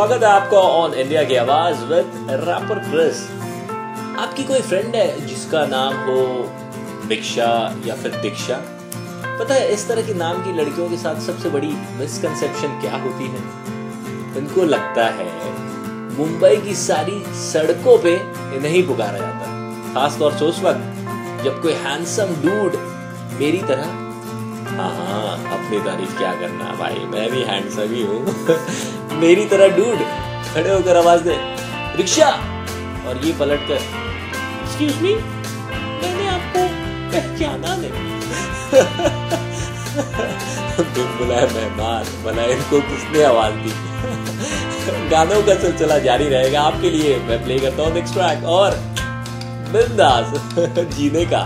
स्वागत है आपका ऑन इंडिया की आवाज़ विद रैपर क्रिस आपकी कोई फ्रेंड है जिसका नाम हो भिक्षा या फिर दीक्षा? पता है, इस तरह के नाम की लड़कियों के साथ सबसे बड़ी मिसकंसेप्शन क्या होती है? इनको लगता है मुंबई की सारी सड़कों पे नहीं पुकारा जाता खासतौर से उस वक्त जब कोई हैंडसम डूड मेरी तरह हाँ हाँ अपनी तारीफ़ क्या करना भाई? मैं भी हैंडसम ही हूँ। मेरी तरह डूड खड़े होकर आवाज़ दे। रिक्शा। और ये पलट कर। एक्सक्यूज मी मैंने आपको पहचाना नहीं। बुलाए मेहमान। भला इनको किसने आवाज़ दी? गानों का सिलसिला जारी रहेगा आपके लिए। मैं प्ले करता हूँ नेक्स्ट ट्रैक और बिंदास जीने का।